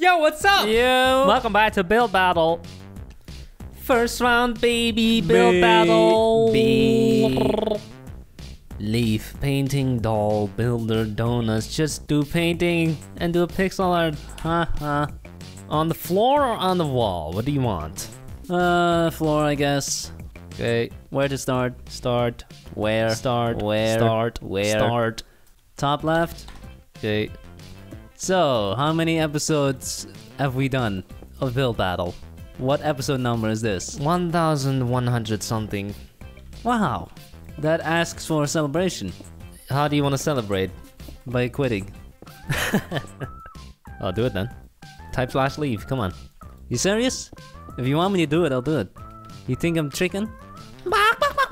Yo, what's up? Yo. Welcome back to Build Battle. First round, baby. Build battle. Leaf, painting, doll, builder, donuts. Just do painting and do a pixel art. Haha. On the floor or on the wall? What do you want? Uh, floor, I guess. Okay. Where to start? Start. Where? Start. Where? Start. Where? Start. Top left. Okay. So, how many episodes have we done of Build Battle? What episode number is this? 1,100 something. Wow. That asks for a celebration How do you want to celebrate? by quitting. I'll do it then. Type slash leave. Come on. You serious? If you want me to do it, I'll do it. You think I'm chicken?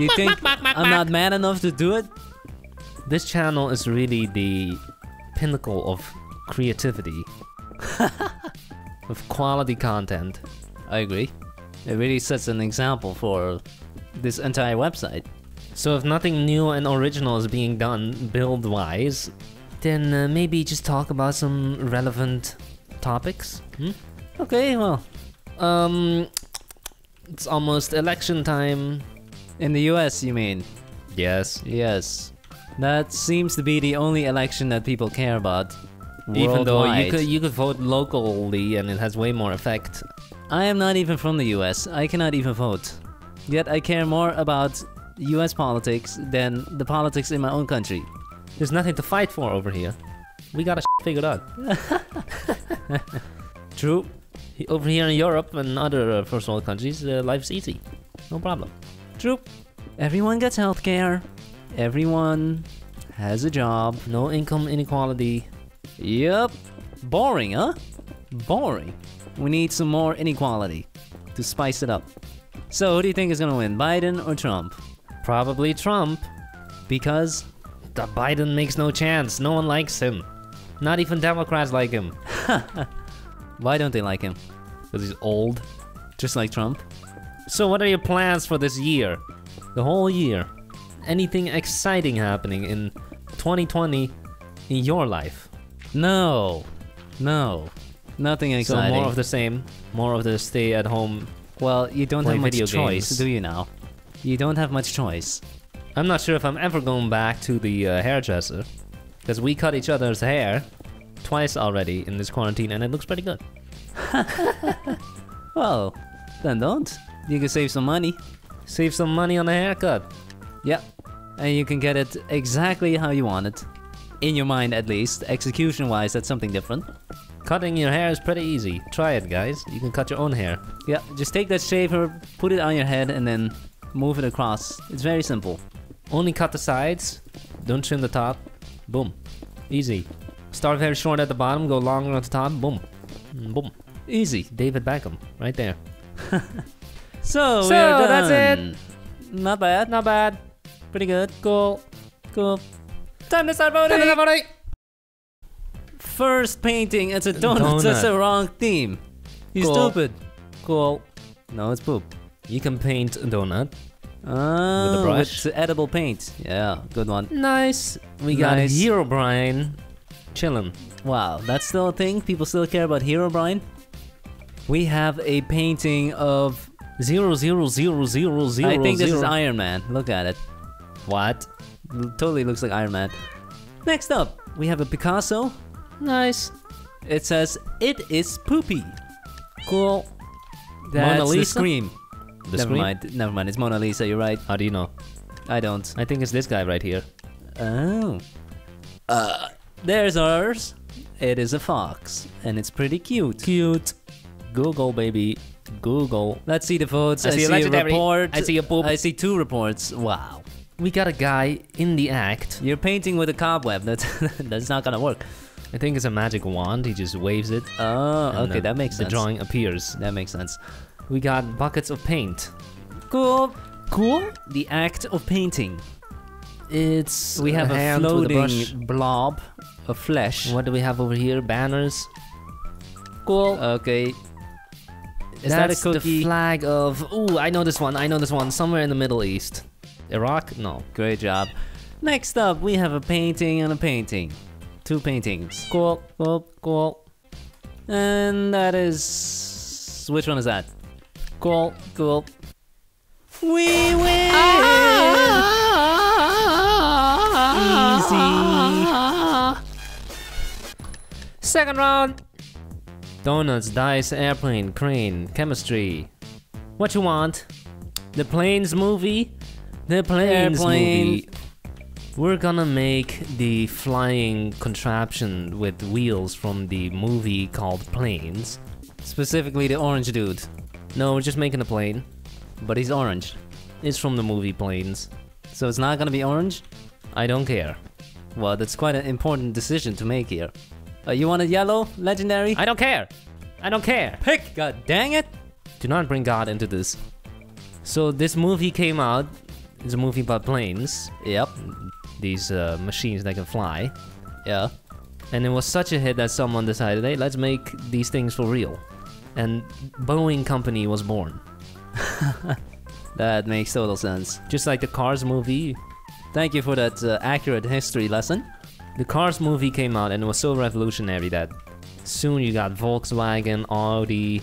You think I'm not man enough to do it? This channel is really the pinnacle of creativity, of quality content. I agree. It really sets an example for this entire website. So if nothing new and original is being done build-wise, then uh, maybe just talk about some relevant topics. Hmm? Okay, well, Um, it's almost election time. in the US, you mean? Yes. Yes. That seems to be the only election that people care about. Even though you could you could vote locally and it has way more effect. I am not even from the US. I cannot even vote. Yet I care more about US politics than the politics in my own country. There's nothing to fight for over here. We got a figured out. True. Over here in Europe and other uh, first world countries, uh, life's easy. No problem. True. Everyone gets healthcare. Everyone has a job. No income inequality. Yup. Boring, huh? Boring. We need some more inequality to spice it up. So, who do you think is gonna win, Biden or Trump? Probably Trump. Because The Biden makes no chance. No one likes him. Not even Democrats like him. why don't they like him? Because he's old. Just like Trump? So what are your plans for this year? The whole year? Anything exciting happening in 2020 in your life? No. No. Nothing exciting. So more of the same. More of the stay at home. well, you don't have much video choice, games. do you now? You don't have much choice. I'm not sure if I'm ever going back to the uh, hairdresser. Because we cut each other's hair twice already in this quarantine and it looks pretty good. Well, then don't. You can save some money. Save some money on the haircut. Yep. And you can get it exactly how you want it. In your mind, at least. Execution wise, that's something different. Cutting your hair is pretty easy. Try it, guys. You can cut your own hair. Yeah, just take that shaver, put it on your head, and then move it across. It's very simple. Only cut the sides. Don't trim the top. Boom. Easy. Start very short at the bottom, go longer at the top. Boom. Mm, Boom. Easy. David Beckham, right there. So, So, that's it. Not bad. Not bad. Pretty good. Cool. Cool. Time to start voting. Time to start voting. First painting, it's a donut. That's Donut. the wrong theme. You Cool. stupid. Cool. No, it's poop. You can paint a donut. Oh, brush. with edible paint. Yeah, good one. Nice. We got Herobrine chilling. Wow, that's still a thing? People still care about Herobrine? We have a painting of. Zero zero zero zero zero. I think this is. Iron Man. Look at it. What? Totally looks like Iron Man. Next up, we have a Picasso. Nice. It says, It is poopy. Cool. That's Mona the Lisa? scream. The never screen? mind. Never mind. It's Mona Lisa. You're right. How do you know? I don't. I think it's this guy right here. Oh. Uh, there's ours. It is a fox, and it's pretty cute. Cute. Google baby. Google. Let's see the votes. I see a a report. I see a poop. I see two reports. Wow. We got a guy in the act. You're painting with a cobweb. That's that's not gonna work. I think it's a magic wand. He just waves it. Oh, okay, that makes the drawing appears. That makes sense. We got buckets of paint. Cool. Cool. The act of painting. It's We have a, with floating blob of flesh. What do we have over here? Banners. Cool. Okay. Is That's that a the flag of. Ooh, I know this one. I know this one. Somewhere in the Middle East. Iraq? No. Great job. Next up, we have a painting and a painting. Two paintings. Cool. Cool. Cool. And that is. Which one is that? Cool. Cool. We win! Easy. Second round. Donuts, dice, airplane, crane, chemistry. What you want? The planes movie? The planes Airplane. movie. We're gonna make the flying contraption with wheels from the movie called Planes. Specifically, the orange dude. No, we're just making a plane. But he's orange. It's from the movie Planes. So it's not gonna be orange? I don't care. Well, that's quite an important decision to make here. Uh, you want a yellow? Legendary? I don't care. I don't care. pick! God dang it! Do not bring God into this. So this movie came out. It's a movie about planes. Yep. These uh, machines that can fly. Yeah. And it was such a hit that someone decided, hey, let's make these things for real. And Boeing Company was born. That makes total sense. Just like the Cars movie. Thank you for that uh, accurate history lesson. The Cars movie came out and it was so revolutionary that soon you got Volkswagen, Audi,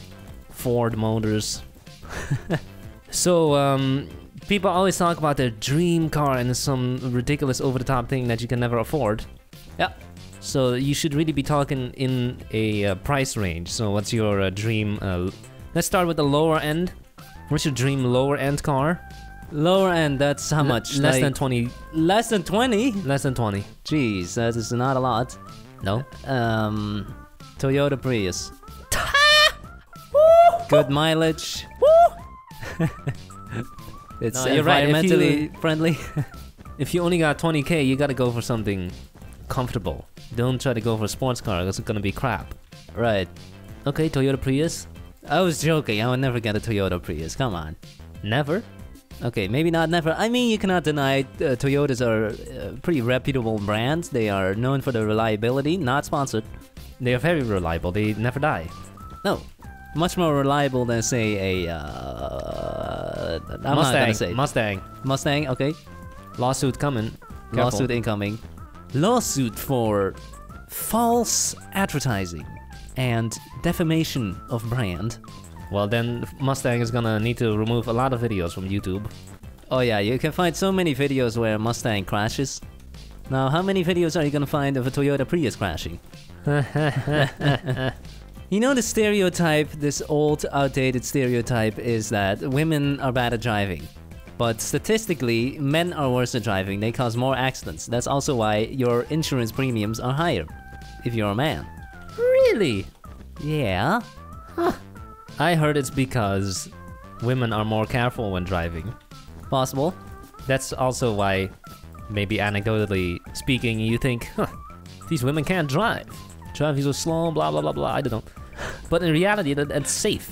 Ford Motors. so, um, people always talk about their dream car and it's some ridiculous over the top thing that you can never afford. Yeah. So, you should really be talking in a uh, price range. So, what's your uh, dream? Uh, let's start with the lower end. What's your dream lower end car? Lower end, that's how L- much? Less Like, than 20. less than 20? Less than 20. Jeez, that is not a lot. No? Um, Toyota Prius. Good mileage. it's No, you're right, if environmentally you- friendly. If you only got 20k, you gotta go for something comfortable. Don't try to go for a sports car, because it's gonna be crap. right. Okay, Toyota Prius? I was joking. I would never get a Toyota Prius. Come on. Never? Okay, maybe not never. I mean, you cannot deny uh, Toyotas are uh, pretty reputable brands. They are known for their reliability. Not sponsored. They are very reliable, they never die. No, much more reliable than say a. Uh, I'm not Mustang, gonna say Mustang. Mustang. Okay, Lawsuit coming. Careful. lawsuit incoming. Lawsuit for false advertising and defamation of brand. Well, then Mustang is gonna need to remove a lot of videos from YouTube. Oh yeah, you can find so many videos where Mustang crashes. Now, how many videos are you gonna find of a Toyota Prius crashing? you know the stereotype, this old, outdated stereotype is that women are bad at driving. But statistically, men are worse at driving. They cause more accidents. That's also why your insurance premiums are higher if you're a man. Really? Yeah. I heard it's because women are more careful when driving. Possible. That's also why, maybe anecdotally speaking, you think, huh, these women can't drive. Driving so slow, blah blah blah blah. I don't know. But in reality, that, that's safe.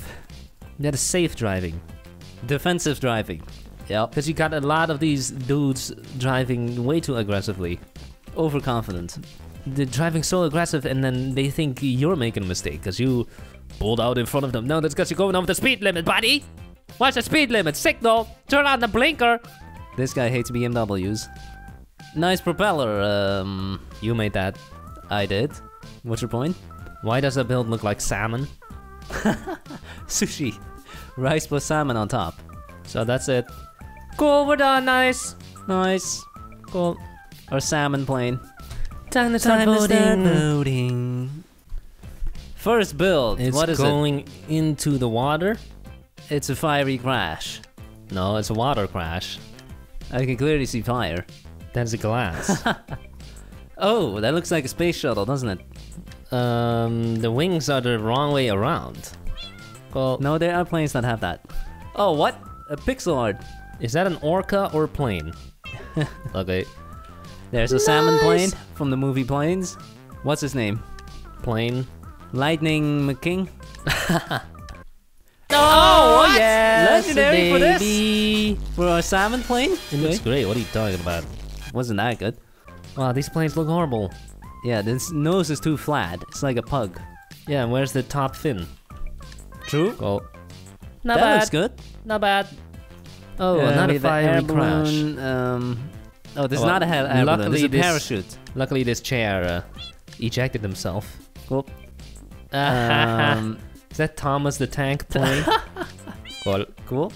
That is safe driving. Defensive driving. Yeah. Because you got a lot of these dudes driving way too aggressively. Overconfident. They're driving so aggressive, and then they think you're making a mistake because you pulled out in front of them. No, that's because you're going over the speed limit, buddy. Watch the speed limit. Signal. Turn on the blinker. This guy hates BMWs. Nice propeller. Um, You made that. I did. What's your point? Why does the build look like salmon? Sushi. Rice plus salmon on top. So that's it. Cool, we're done. Nice. Nice. Cool. Or salmon plane. Time to start voting. voting. First build. It's what is going into the water. It's a fiery crash. No, it's a water crash. I can clearly see fire. That's a glass. Oh, that looks like a space shuttle, doesn't it? Um, the wings are the wrong way around. Well, No, there are planes that have that. Oh, what? A pixel art. is that an orca or plane? okay, There's a salmon plane from the movie Planes. What's his name? plane. Lightning McKing? Oh, what? yes, Legendary for this? For a salmon plane? It looks great. What are you talking about? Wasn't that good? Wow, these planes look horrible. Yeah, this nose is too flat. It's like a pug. Yeah, and where's the top fin? True. Well, not that bad. looks good. Not bad. Oh, Uh, not a with fiery crash. balloon, Um, oh, this is Well, not a hel- air balloon. This is a this- parachute. Luckily, this chair uh, ejected himself. Cool. Um, Is that Thomas the Tank playing? cool. cool.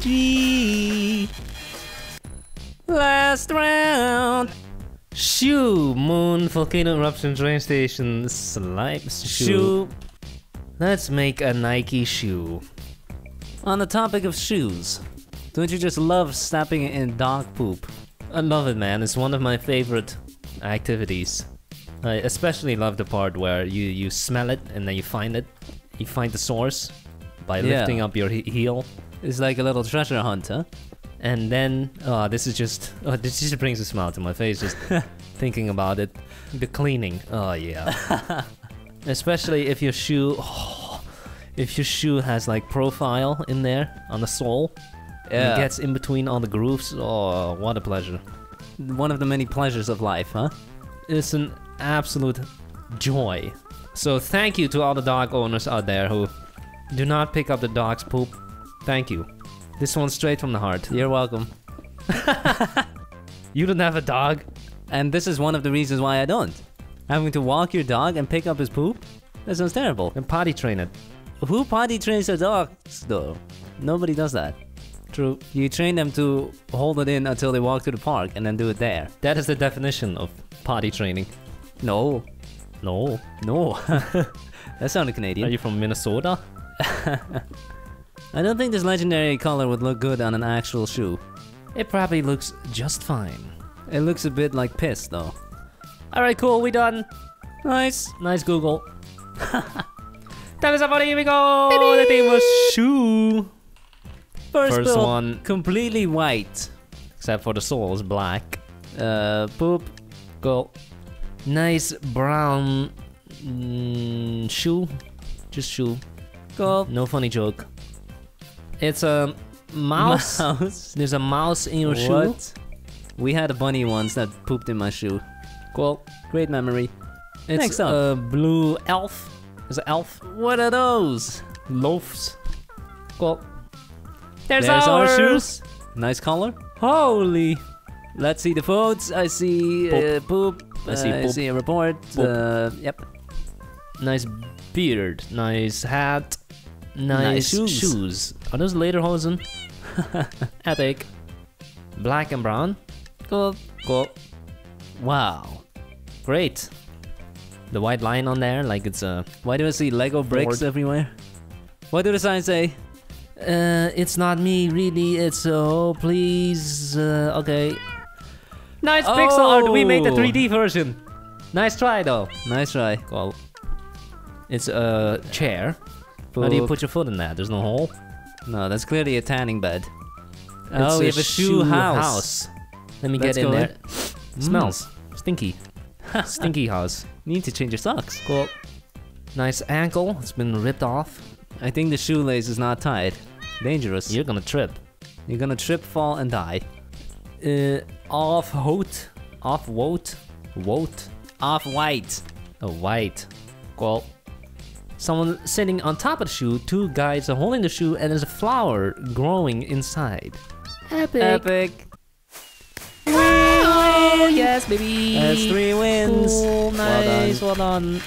GG. Last round. Shoe, moon, volcano eruption, train station, slime, shoe. Shoe. Let's make a Nike shoe. On the topic of shoes, don't you just love stepping in dog poop? I love it, man. It's one of my favorite activities. I especially love the part where you you smell it and then you find it. You find the source by Yeah. lifting up your he- heel, It's like a little treasure hunt, huh? And then oh, this is just oh, this just brings a smile to my face just thinking about it. The cleaning, oh yeah. especially if your shoe, if your shoe has like profile in there on the sole. and It gets in between all the grooves. Oh, what a pleasure. one of the many pleasures of life, huh? It's an absolute joy. So thank you to all the dog owners out there who do not pick up the dog's poop. Thank you. This one's straight from the heart. You're welcome. You don't have a dog? And this is one of the reasons why I don't. Having to walk your dog and pick up his poop? That sounds terrible. And potty train it. Who potty trains their dogs, though? Nobody does that. True. You train them to hold it in until they walk to the park and then do it there. That is the definition of potty training. No, No. no. that sounded Canadian. Are you from Minnesota? I don't think this legendary color would look good on an actual shoe. It probably looks just fine. It looks a bit like piss, though. Alright, cool, we done. Nice. Nice Google. Time is up, here we go! The theme was shoe. First, First one, completely white. except for the sole, is black. Uh, poop. Cool. Nice brown mm, shoe. Just shoe. Cool. No funny joke. It's a mouse. Mouse. There's a mouse in your shoe. What? We had a bunny once that pooped in my shoe. Cool. Great memory. It's Next up. a blue elf. Is it elf? What are those? Loafs. Cool. There's, There's our shoes. Nice color. Holy. Let's see the votes. I see uh, poop. I see I see a report. Poop. Uh, yep. Nice beard. Nice hat. Nice Nice, shoes. shoes. Are those lederhosen? Epic. Black and brown. Cool. Cool. Wow. Great. The white line on there, like it's a. Why do I see Lego bricks everywhere? What do the signs say? Uh, it's not me, really. It's oh, please. Uh, okay. Nice pixel art. We made the Oh. 3D version. Nice try, though. Nice try. Cool. It's a chair. How do you put your foot in that? There's no hole. No, that's clearly a tanning bed. It's oh, we have a shoe, house. Let me Let's get in there. Smells stinky. stinky house. Need to change your socks. Cool. Nice ankle. It's been ripped off. I think the shoelace is not tied. Dangerous. You're gonna trip. You're gonna trip, fall, and die. Uh, off hoat. Off woat. Woat. Off white. Oh, white. Cool. Someone sitting on top of the shoe. Two guys are holding the shoe, and there's a flower growing inside. Epic. Epic. Oh, yes, baby. That's three wins. Cool, Well done. well done.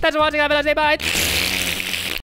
Thanks for watching. Have a nice day. Bye.